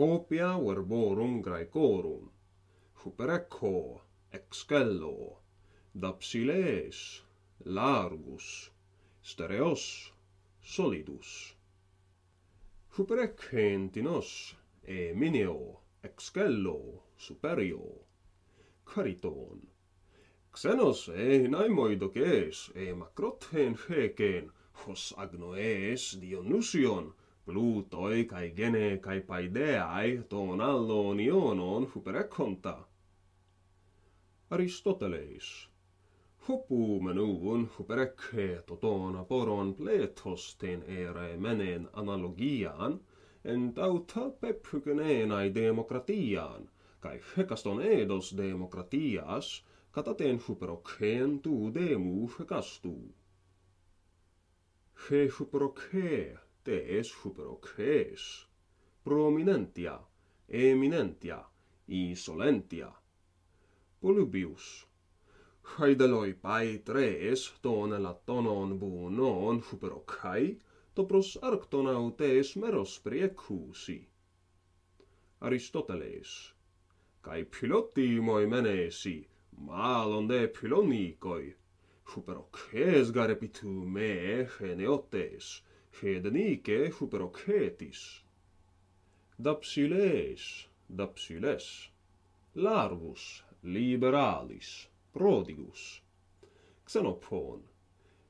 copia verborum Graecorum, Hupereco, Excello, dapsiles, Largus, Stereos, Solidus. Huperec hentinos, e mineo, Excello, Superio, Cariton, Xenos e naimoidoces e macroten hecen, hos agnoes Dionysion, Plutoi kai Gene kai paideai ton allon ionon hupereconta. Aristoteleis Hupu menuvun huperecce toton aporon pletostin ere menen analogiaan, en tauta pephykeneenai demokratiaan, kai hekaston edos demokratias, kataten hyperokheen tuu demu hekastuu. He hyperokhee tes superoc prominentia, eminentia, insolentia. Polybius, haideloi pai tres ton latonon bunon superocae, to pros arctonautes meros priecusi. Aristoteles, kai piloti moimenesi, malon de pilonicoi, superoces garepitu me geneotes, Hedenice superocetis. Dapsiles, dapsiles, larvus, liberalis, prodigus. Xenophon,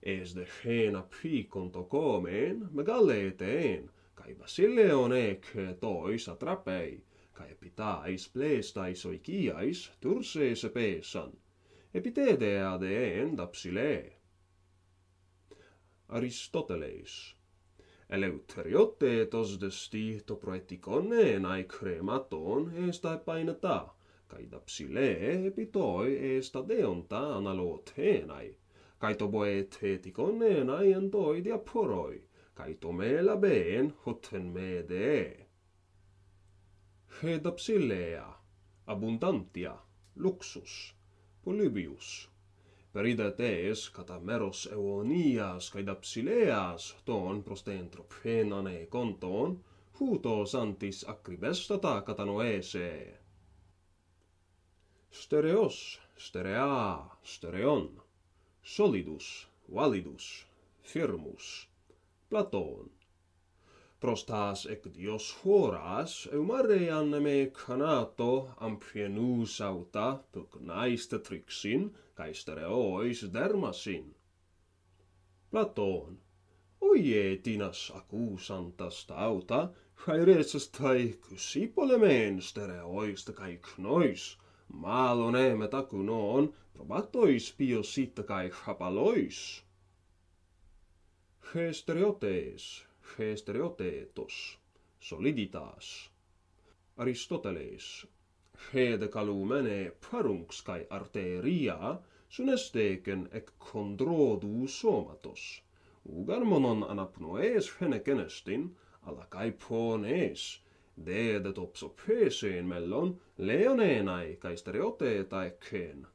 es de hena picon tocomen, megaleteen, kai basileon ec tois atrapei, kai pitais plestais oikiais turses epesan, epitede adeen dapsilee. Aristoteles eleuteriote tos desti to proeticone nai crematon esta painata kai da psile epitoi esta deonta analote nai kai to boeteticone nai antoi diaporoi, kai to me la hoten me de he da psilea abundantia luxus polybius perida tes meros eonias kai dapsileas. Ton prostentro penane konton huto santis acribestata cata noese stereos sterea stereon. Solidus validus firmus platon prostas ec diosforas, eumarean me canato ampienus auta pugnaiste trixin, cae stereois dermasin. Platon, oie tinas accusantas tauta, chaereces tai cysipolemen stereoiste cae cnois, malon emet acunon probatois piosita cae chapalois. He stereotes, χεστρεωτέτος, soliditas. Aristoteles, hede calumene parunx cae arteria sunesteken ec chondrodu somatos, ugar monon anapnoes fenecen estin, alla cae pones, dedet opsopeseen mellon leonenae cae stereotetae cen.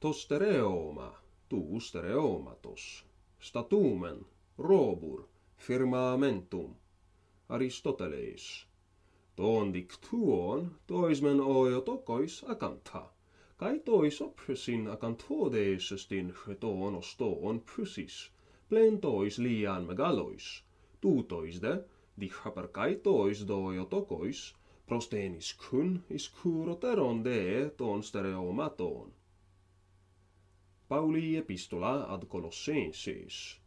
To stereoma, tu stereomatos, statumen, robur firmamentum Aristoteles. Ton dictuon toismen oiotokois akanta kai tois ophysin akanthodeesestin heton oston physis plen tois megalois tuutois de dihaper kai tois doiotokois prostenis kun iskuroteron de ton stereomaton. Pauli epistola ad Colossenses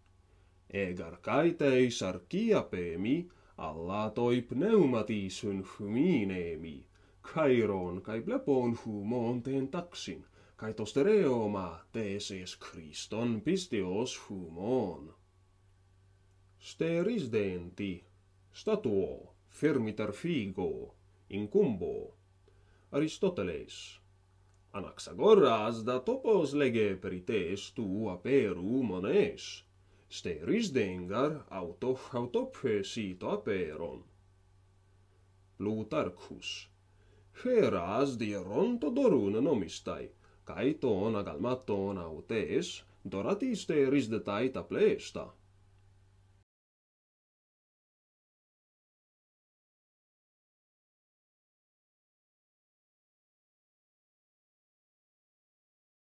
egarkaiteis arkiapemi, allatoi pneumatisun humineemi, kairon kai blepon humonteen taksin, kai tostereoma teses Kriston pistios humon. Steris denti, statuo, firmiter figo, incumbo, Aristoteles. Anaxagoras da topos lege perites tu aperu mones, steris dengar auto autopesito aperon. Plutarchus. Heras dieronto dorun nomistai, kai ton agalmaton autes, doratis teris de ta plesta.